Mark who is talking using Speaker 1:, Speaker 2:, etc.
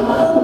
Speaker 1: Oh.